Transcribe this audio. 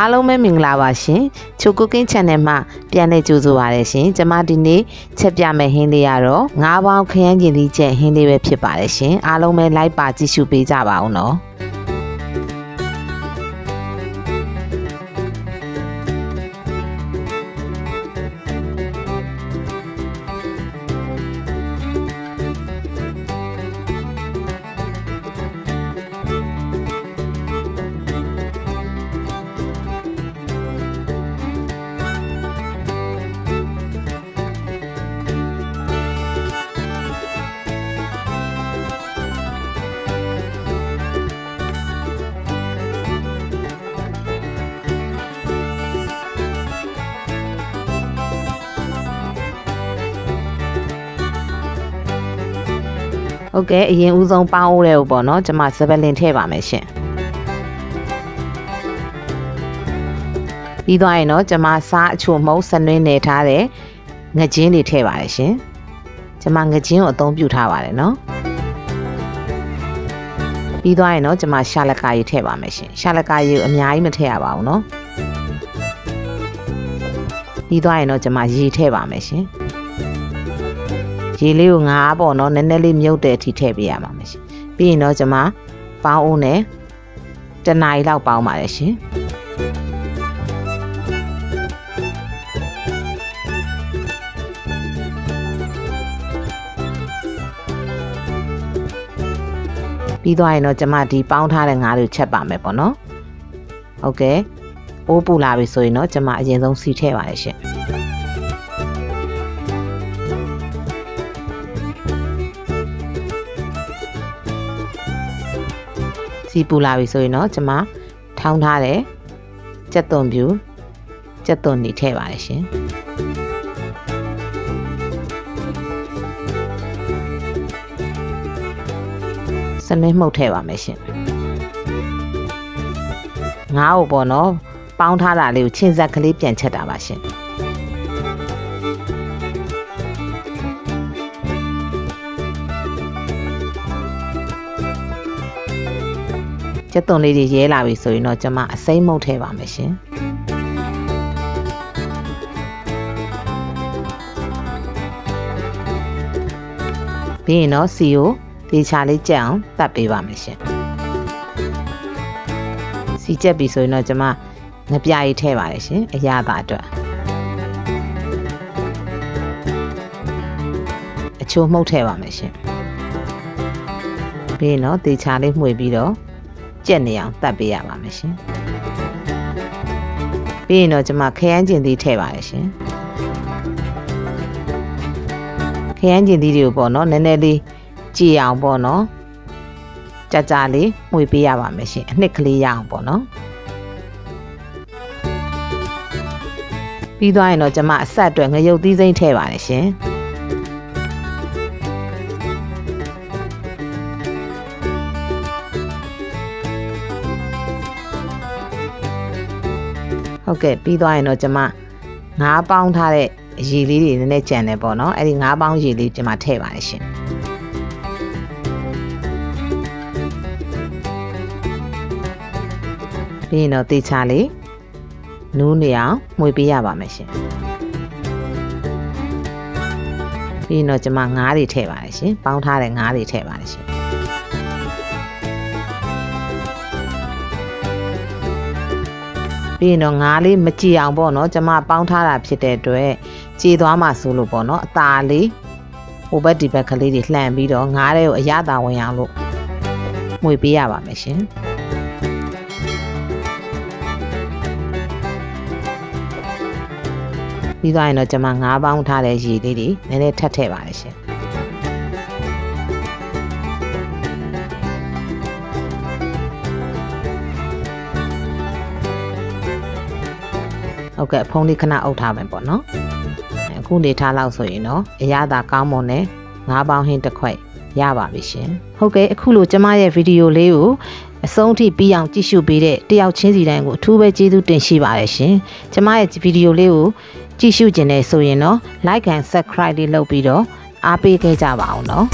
အားလုံးပဲမင်္ဂလာပါရှင်ချိုကုကင်း channel မှာပြန်လည်ကြိုဆိုပါရရှင်ကျွန်မဒီနေ့ချက်ပြမယ့်ဟင်းလေးကတော့ငါးပေါင်းခရမ်းကျင်သီးချက်ဟင်းလေးပဲဖြစ်ပါတယ်ရှင်အားလုံးပဲ like ပါကြည့်ရှုပေးကြပါဦးနော် ဟုတ်ကဲ့အရင်ဦးဆုံးပေါင်းဦးတဲ့ကိုပေါ့နော်ကျွန်မစပလင်ထည့်ပါမယ်ရှင်ပြီးသွားရင်တော့ကျွန်မစားအချို့မုံစနွင်းနေထားတဲ့ငကြင်းတွေထည့်ပါတယ်ရှင်ကျွန်မငကြင်းကိုအသုံးပြုထားပါတယ်နော်ပြီးသွားရင်တော့ကျွန်မရှာလကာရီထည့်ပါမယ်ရှင်ရှာလကာရီကိုအများကြီးမထည့်ရပါဘူးနော်ပြီးသွားရင်တော့ကျွန်မရေထည့်ပါမယ်ရှင် ရေလေးကိုငါးပေါ့နော်နည်းနည်းလေးမြုပ်တဲ့အထိထည့်ပေးရမှာမယ်ရှင်ပြီးရင်တော့ကျွန်မပေါင်းအောင်နဲ့တနားရီလောက်ပေါင်းပါတယ်ရှင်ပြီးသွားရင်တော့ကျွန်မဒီပေါင်းထားတဲ့ငါးတွေချက်ပါမယ်ပေါ့နော်ဟုတ်ကဲ့အိုးပူလာပြီဆိုရင်တော့ကျွန်မအရင်ဆုံးစီထည့်ပါတယ်ရှင် စီပူလာပြီဆိုရင်တော့ကျွန်မထောင်းထားတဲ့ကြက်သွန်ပြူကြက်သွန်နေထည့်ပါတယ်ရှင်စနစ်မှုတ်ထည့်ပါမယ်ရှင်ငါ့ကိုပေါ့နော်ပေါင်းထားတာလေးကိုချင်းဆက်ကလေးပြန်ချက်တာပါရှင် ကျက်သွန်လေးတွေရဲလာပြီဆိုရင်တော့ကျွန်မအစိမ့်မုတ်ထဲပါမယ်ရှင်ပြီးရင်တော့စီကိုဒေချာလေးကြက်အောင်တတ်ပေးပါမယ်ရှင်စီကြက်ပြီဆိုရင်တော့ကျွန်မငပြရေးထဲပါတယ်ရှင်အရသာအတွက်အချိုးမှုတ်ထဲပါမယ်ရှင်ပြီးရင်တော့ဒေချာလေးမှွေပြီးတော့ ကြက်နေအောင်တတ်ပေးရပါမယ်ရှင်ပြီးရင်တော့ကျွန်မခရမ်းကျင်သီးထည့်ပါတယ်ရှင်ခရမ်းကျင်သီးတွေကိုပေါ့နော်နည်းနည်းလေးကြည်အောင်ပေါ့နော်ကြကြလေးမှွေပေးရပါမယ်ရှင်အနှစ်ကလေးရအောင်ပေါ့နော်ပြီးသွားရင်တော့ကျွန်မအဆက်အတွက်ငရုတ်သီးစိမ့်ထည့်ပါတယ်ရှင် ဟုတ်ကဲ့ပြီးသွားရင်တော့ကျွန်မငါးပေါင်းထားတဲ့ရေလေးတွေနည်းနည်းကြံတယ်ပေါ့နော်အဲ့ဒီငါးပေါင်းရေလေးကျွန်မထည့်ပါတယ်ရှင်ပြီးရင်တော့တေချာလေးနူးနေအောင်မှွေပေးရပါမယ်ရှင်ပြီးရင်တော့ကျွန်မငါးတွေထည့်ပါတယ်ရှင်ပေါင်းထားတဲ့ငါးတွေထည့်ပါတယ်ရှင် ပြီးရင်တော့ငါးလေးမကြည်အောင်ပေါ့နော်ကျမပေါင်းထားတာဖြစ်တဲ့အတွက်ကြေသွားမှဆိုလို့ပေါ့နော်အตาလေးဟိုဘက်ဒီဘက်ကလေးတွေလှန်ပြီးတော့ငါးတဲ့ကိုအရသာဝင်အောင်လို့မှွေပေးရပါမယ်ရှင်ပြီးသွားရင်တော့ကျမငါးပေါင်းထားတဲ့ရေလေးတွေနည်းနည်းထပ်ထည့်ပါတယ်ရှင် ဟုတ်ကဲ့ဖုံးလေးခဏအုပ်ထားမယ်ပေါ့နော်အခုနေထားလောက်ဆိုရင်တော့အရသာကောင်းမွန်တဲ့ငါးပေါင်းဟင်းတစ်ခွက်ရပါပြီရှင်ဟုတ်ကဲ့အခုလိုကျမရဲ့ဗီဒီယိုလေးကိုအဆုံးထိပြီးအောင်ကြည့်ရှုပေးတဲ့တယောက်ချင်းစီတိုင်းကိုအထူးပဲကျေးဇူးတင်ရှိပါတယ်ရှင်ကျမရဲ့ဗီဒီယိုလေးကိုကြည့်ရှုခြင်းနဲ့ဆိုရင်တော့ like and subscribe လေးလုပ်ပြီးတော့အားပေးခဲ့ကြပါအောင်နော်